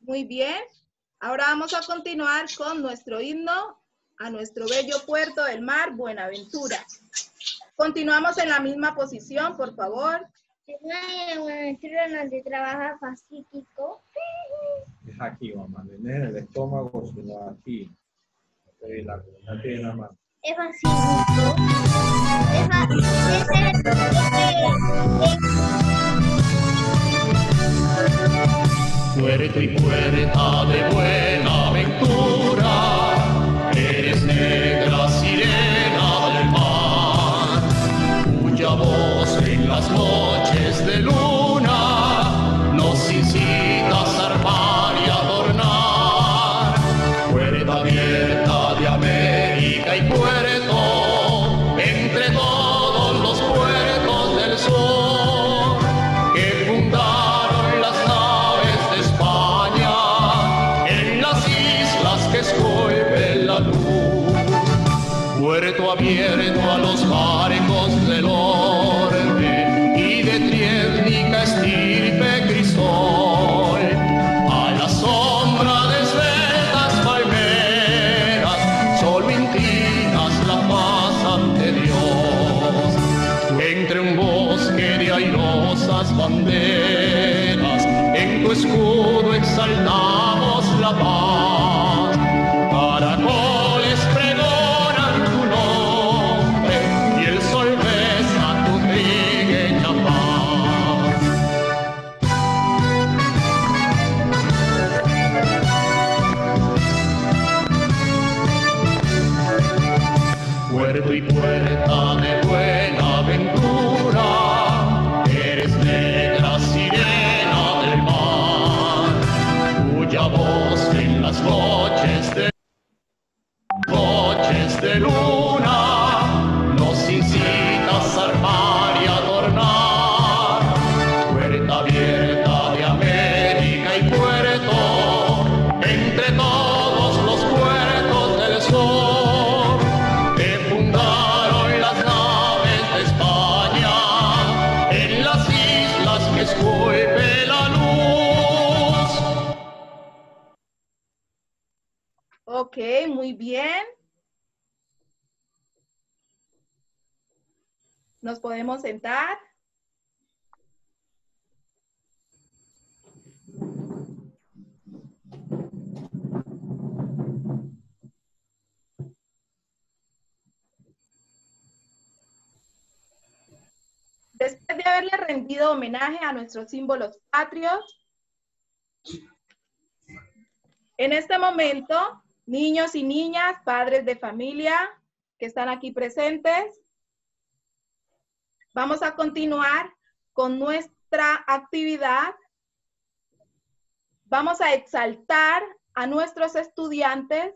Muy bien. Ahora vamos a continuar con nuestro himno a nuestro bello puerto del mar, Buenaventura. Continuamos en la misma posición, por favor. en Buenaventura donde trabaja Pacífico. Es aquí, mamá, no es en el estómago, sino aquí. La mano. Es Pacífico. Es Pacífico. Puerto y puerta de Buenaventura, eres negra sirena del mar, cuya voz en las noches de luna de airosas banderas, en tu escudo exaltamos la paz. Caracoles abierta de América y puerto, entre todos los puertos del sur, que fundaron las naves de España en las islas que esculpe la luz. Ok, muy bien. Nos podemos sentar. Después de haberle rendido homenaje a nuestros símbolos patrios, en este momento, niños y niñas, padres de familia que están aquí presentes, vamos a continuar con nuestra actividad. Vamos a exaltar a nuestros estudiantes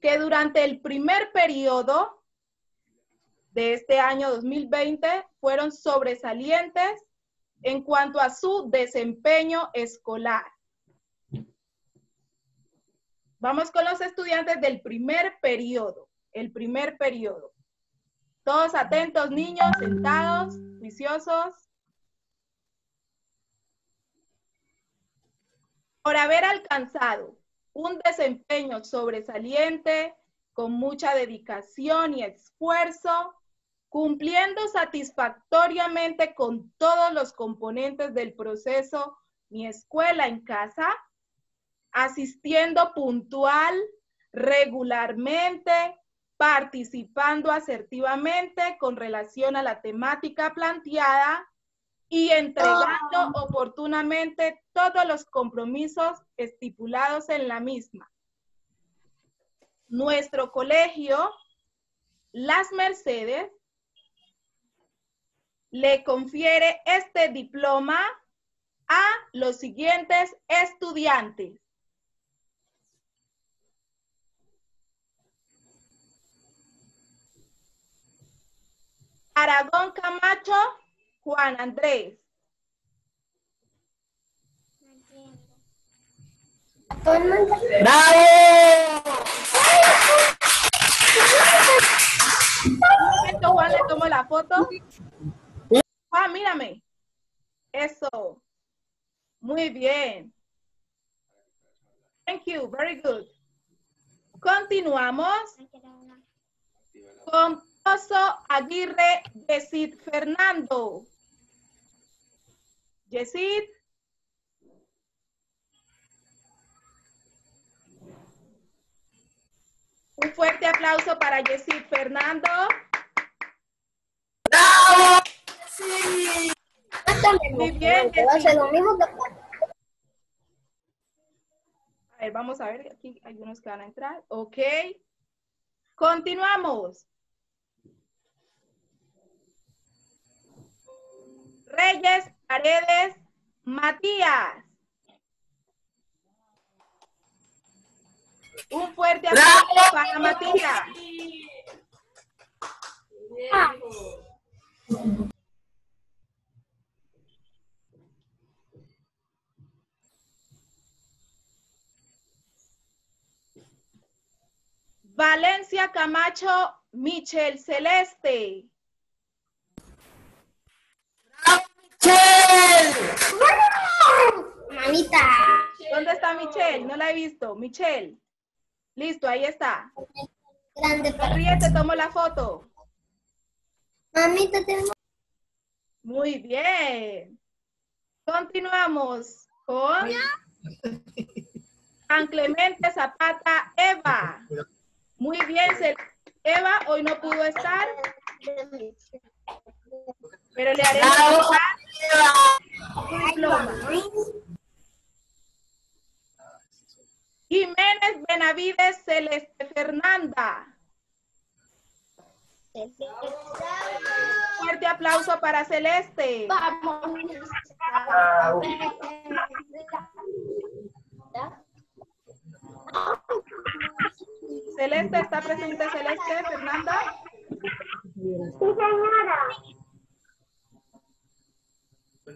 que durante el primer periodo de este año 2020 fueron sobresalientes en cuanto a su desempeño escolar. Vamos con los estudiantes del primer periodo, el primer periodo. Todos atentos, niños, sentados, juiciosos. Por haber alcanzado un desempeño sobresaliente, con mucha dedicación y esfuerzo, cumpliendo satisfactoriamente con todos los componentes del proceso Mi Escuela en Casa, asistiendo puntual, regularmente, participando asertivamente con relación a la temática planteada y entregando oportunamente todos los compromisos estipulados en la misma. Nuestro colegio, Las Mercedes, le confiere este diploma a los siguientes estudiantes. Aragón Camacho, Juan Andrés. Un momento, Juan, le tomo la foto. Juan, mírame. Eso. Muy bien. Thank you. Very good. Continuamos con Oso Aguirre Yesid Fernando. Yesid. Un fuerte aplauso para Yesid Fernando. Lo mismo que A ver, vamos a ver, aquí hay unos que van a entrar. Ok. Continuamos. Reyes Paredes Matías. Un fuerte aplauso para Matías. Valencia Camacho Michel Celeste. Mamita. ¿Dónde está Michelle? No la he visto. Michelle. Listo, ahí está. Grande para Sonríe, te tomo la foto. Mamita, tengo. Muy bien. Continuamos con San Clemente Zapata Eva. Muy bien, Eva hoy no pudo estar, pero le haremos llegar su diploma. Jiménez Benavides Celeste Fernanda. Fuerte aplauso para Celeste. Celeste, ¿está presente Celeste, Fernanda?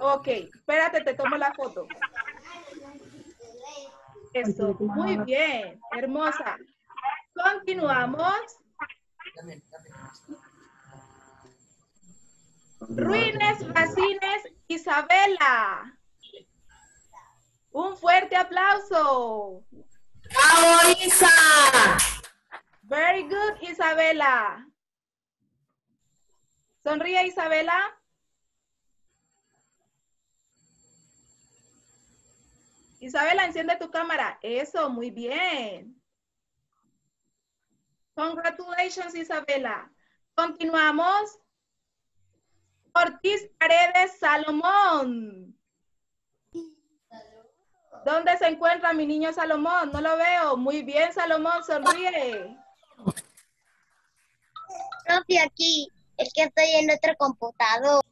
Ok, espérate, te tomo la foto. Eso, muy bien, hermosa. Continuamos. Ruines Racines Isabela. Un fuerte aplauso. Very good, Isabela. Sonríe, Isabela. Isabela, enciende tu cámara. Eso, muy bien. Congratulations, Isabela. Continuamos. Ortiz Paredes Salomón. ¿Dónde se encuentra mi niño Salomón? No lo veo. Muy bien, Salomón, sonríe. Profe, aquí. Es que estoy en otro computador.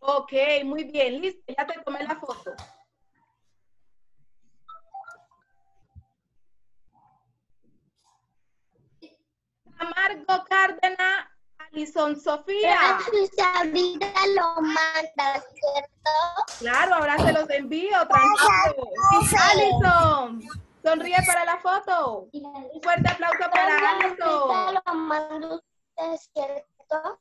Ok, muy bien, listo, ya te tomé la foto. Amargo Alison Sofía. Ahorita lo manda, ¿cierto? Claro, ahora se los envío, tranquilo. Alison, sonríe para la foto. Un fuerte aplauso para Alison. lo manda usted, ¿cierto?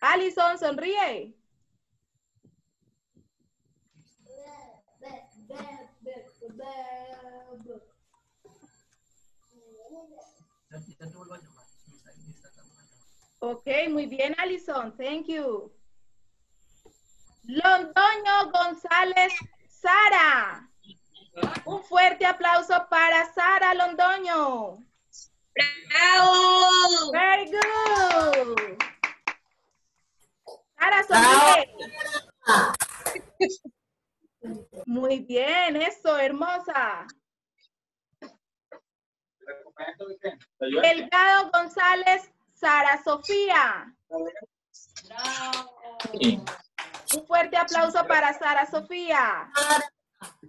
Alison, sonríe. Ok, muy bien, Alison. Thank you. Londoño González Sara. Un fuerte aplauso para Sara Londoño. ¡Bravo! Very good. Sara, sonríe. Muy bien, eso, hermosa. Delgado González, Sara Sofía. Un fuerte aplauso para Sara Sofía.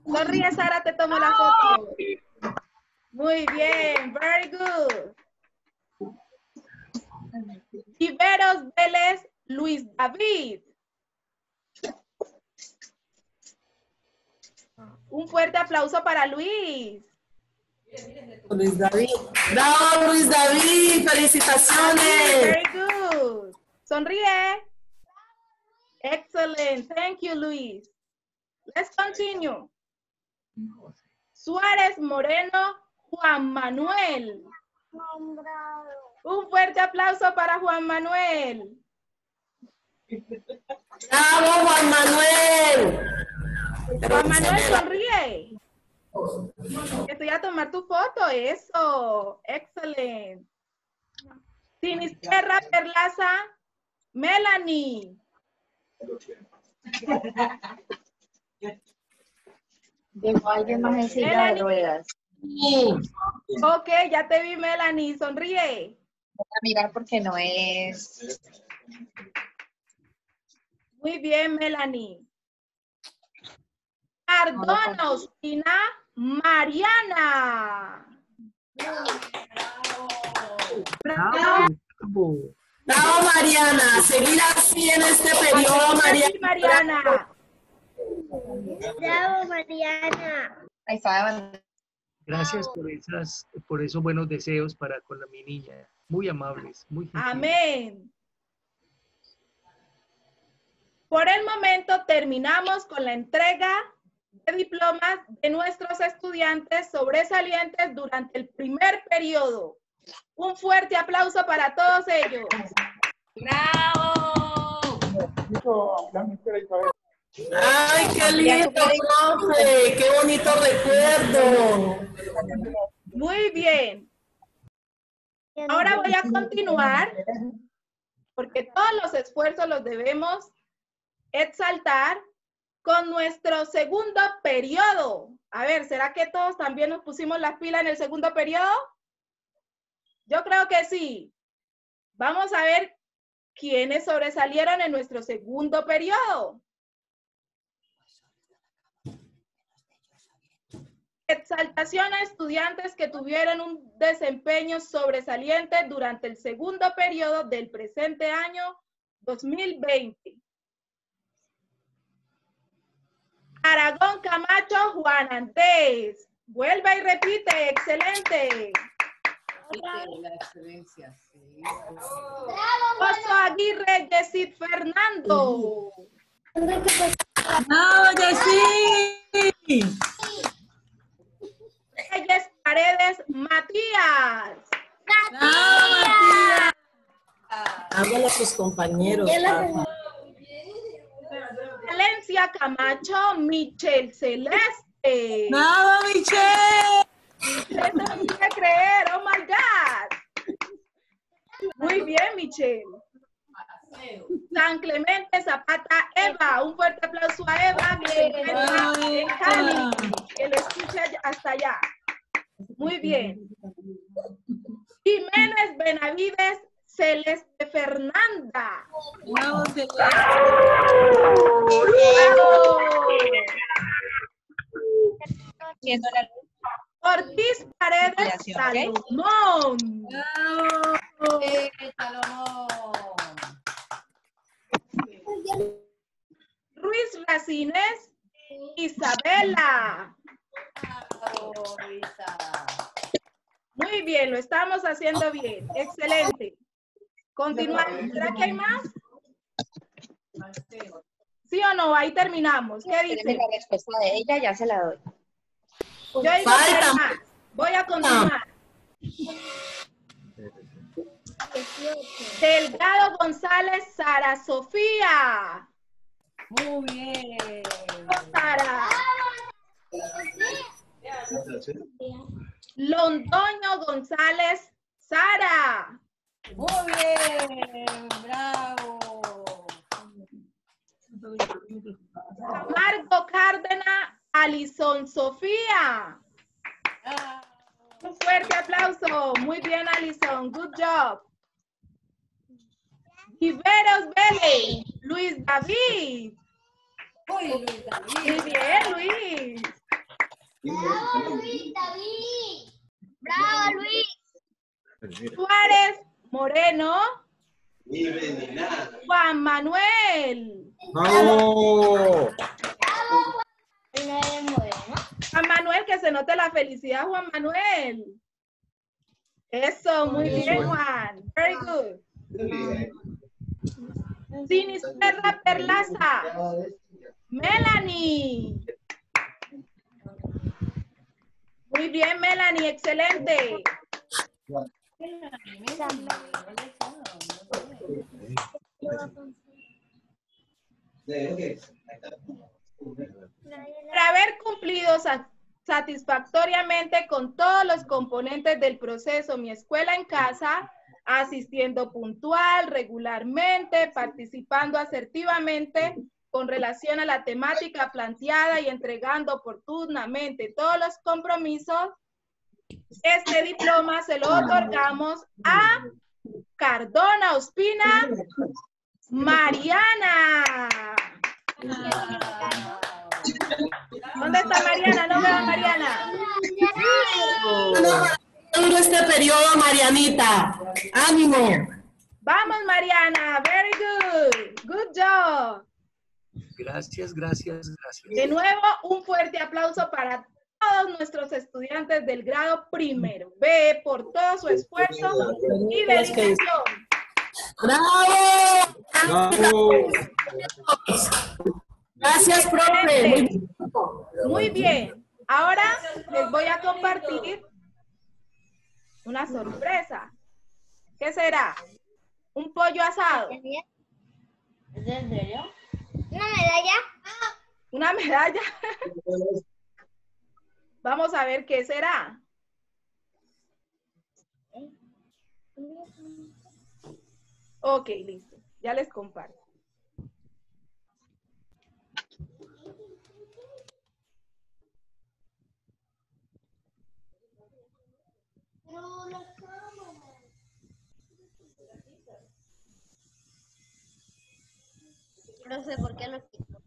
Sonríe, Sara, te tomo la foto. Muy bien, very good. Iberos Vélez, Luis David. Un fuerte aplauso para Luis. Luis David. Bravo, Luis David. Felicitaciones. Very good. Sonríe. Excellent. Thank you, Luis. Let's continue. Suárez Moreno, Juan Manuel. Un fuerte aplauso para Juan Manuel. Bravo, Juan Manuel. Juan Manuel, sonríe. Estoy a tomar tu foto. Eso. Excelente. Sinisterra Perlaza, Melanie. Llegó alguien más en silla de ruedas. Ok, ya te vi, Melanie. Sonríe. Voy a mirar porque no es. Muy bien, Melanie. Cardona Ospina, Mariana. Bravo, Mariana. Seguir así en este periodo, Mariana. Mariana. ¡Bravo, Mariana! Ahí está. Gracias por esas, por esos buenos deseos para con la, mi niña. Muy amables, muy gentiles. Amén. Por el momento terminamos con la entrega de diplomas de nuestros estudiantes sobresalientes durante el primer periodo. Un fuerte aplauso para todos ellos. Ay, qué lindo, profe. Qué bonito recuerdo. Muy bien. Ahora voy a continuar porque todos los esfuerzos los debemos exaltar con nuestro segundo periodo. A ver, ¿será que todos también nos pusimos las pilas en el segundo periodo? Yo creo que sí. Vamos a ver quiénes sobresalieron en nuestro segundo periodo. Exaltación a estudiantes que tuvieron un desempeño sobresaliente durante el segundo periodo del presente año 2020. Aragón Camacho Juan Andrés. Vuelve y repite, excelente. Oso Aguirre Yesid Fernando. ¡Bravo, Jessy! Reyes Paredes Matías. ¡Bravo, Matías! Háblale a sus compañeros, papá. Valencia Camacho Michelle Celeste. ¡Bravo, Michelle! Eso no puede creer, oh my God. Muy bien, Michelle. San Clemente Zapata Eva. Un fuerte aplauso a Eva que se encuentra en Cali. Que lo escucha hasta allá. Muy bien. Jiménez Benavides Celeste Fernanda. ¡Bravo, Celeste! ¡Bravo! Ortiz Paredes Salomón. ¡Bravo! Ruiz Racines Isabela. Muy bien, lo estamos haciendo bien. Excelente. Continuamos. ¿Será que hay más? ¿Sí o no? Ahí terminamos. ¿Qué dice? la respuesta de ella, ya se la doy. Yo digo que hay Falta. más. Voy a continuar. Delgado González Sara Sofía. Muy bien. Sara. Londoño González Sara. Muy bien, bravo. Marco Cárdenas Alison Sofía. Un fuerte aplauso. Muy bien, Alison. Good job. Viveros Vélez. Luis David. Uy, Luis Muy bien, Luis. Bravo, Luis, David. Bravo, Luis. Suárez Moreno. Juan Manuel. ¡Bravo! Juan Manuel, que se note la felicidad, Juan Manuel. Eso, muy bien, Juan. Very good. Sinisterra Perlaza. Melanie. Muy bien, Melanie, excelente. Por haber cumplido sa- satisfactoriamente con todos los componentes del proceso Mi Escuela en Casa, asistiendo puntual, regularmente, participando asertivamente con relación a la temática planteada y entregando oportunamente todos los compromisos, este diploma se lo otorgamos a Cardona Ospina Mariana. ¿Dónde está Mariana? No veo a Mariana. Duro este periodo, Marianita. Ánimo. Vamos, Mariana. Very good. Good job. Gracias, gracias, De gracias. nuevo, un fuerte aplauso para todos nuestros estudiantes del grado primero B por todo su esfuerzo y dedicación. ¡Bravo! ¡Bravo! Gracias, profe. Muy bien. Ahora les voy a compartir una sorpresa. ¿Qué será? Un pollo asado. ¿En serio? ¿Una medalla? Una medalla. Vamos a ver qué será. Ok, listo. Ya les comparto. No sé por qué lo quito.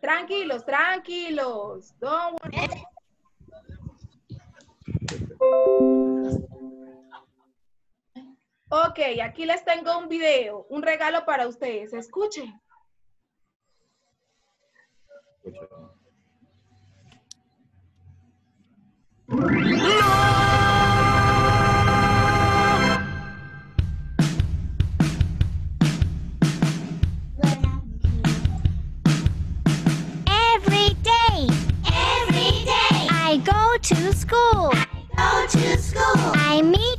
Tranquilos, tranquilos. Don't worry. Ok, aquí les tengo un video, un regalo para ustedes. Escuchen. Every day. Every day. I go to school. to school. I mean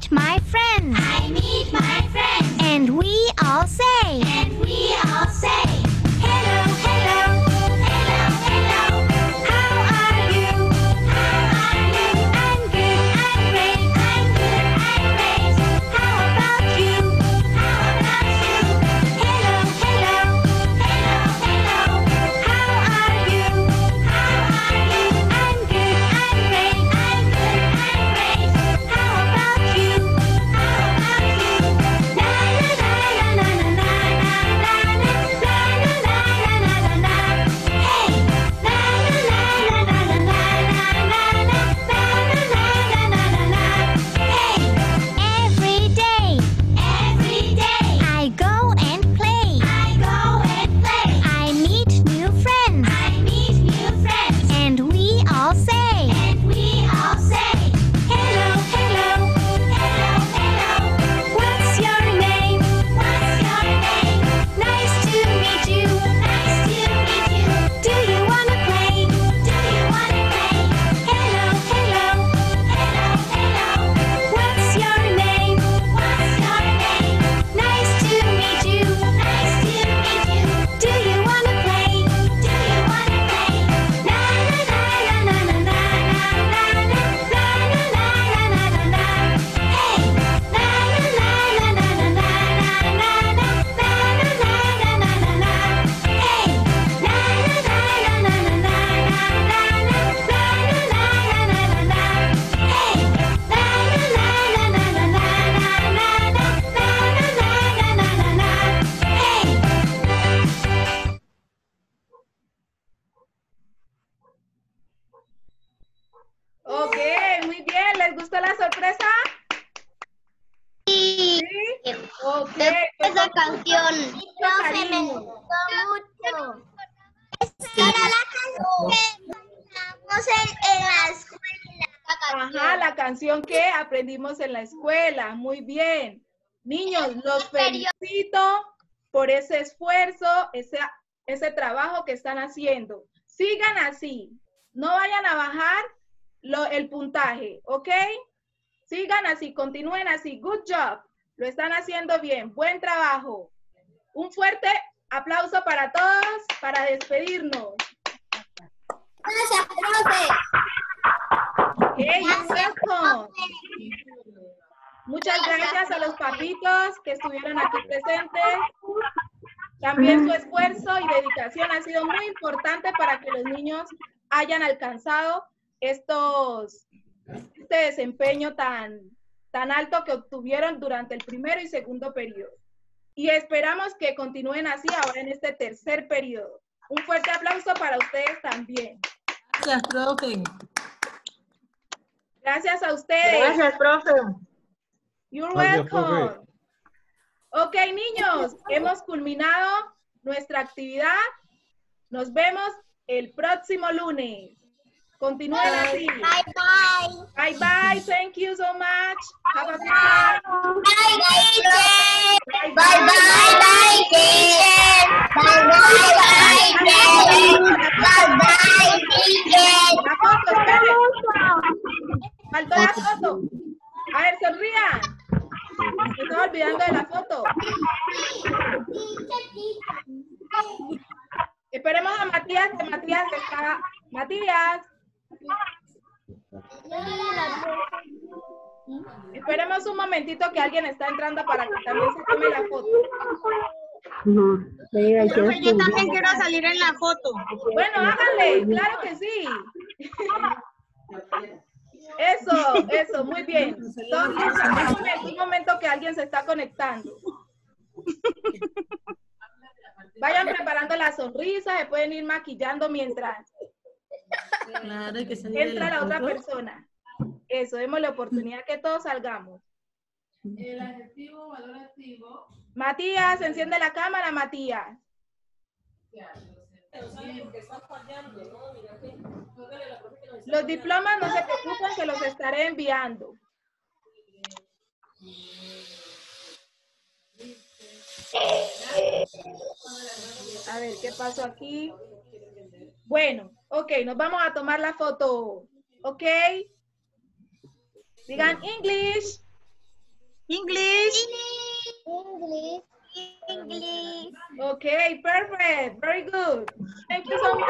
canción que aprendimos en la escuela. Muy bien. Niños, los felicito por ese esfuerzo, ese, ese trabajo que están haciendo. Sigan así. No vayan a bajar lo- el puntaje, ¿ok? Sigan así, continúen así. Good job. Lo están haciendo bien. Buen trabajo. Un fuerte aplauso para todos para despedirnos. Gracias, profe. You're welcome. Muchas gracias a los papitos que estuvieron aquí presentes. También su esfuerzo y dedicación ha sido muy importante para que los niños hayan alcanzado estos, este desempeño tan, tan alto que obtuvieron durante el primero y segundo periodo. Y esperamos que continúen así ahora en este tercer periodo. Un fuerte aplauso para ustedes también. Gracias, profe. Gracias a ustedes. profe. You're Gracias, profe. welcome. Ok, niños, hemos culminado nuestra actividad. Nos vemos el próximo lunes. Continúen así. Bye, bye. Bye bye. Thank you so much. Have a good time. Bye, teacher. Bye, bye, bye, teacher. Bye, bye, bye, teacher. Bye, bye, teacher. Faltó la foto. A ver, sonrían. Me estaba olvidando de la foto. Esperemos a Matías, que Matías está. Matías, esperemos un momentito que alguien está entrando para que también se tome la foto. Yo también quiero salir en la foto. Bueno, háganle, claro que sí. Eso, eso, muy bien. Entonces, un momento, un momento que alguien se está conectando. Vayan preparando la sonrisa, se pueden ir maquillando mientras Claro, que entra la otra persona. Eso, demos la oportunidad que todos salgamos. El adjetivo valorativo. Matías, enciende la cámara, Matías. Los diplomas no se preocupen que los estaré enviando. A ver, ¿qué pasó aquí? Bueno, ok, nos vamos a tomar la foto. ¿Ok? Digan English. English. English. English. Okay, perfect. Very good. Thank you so much.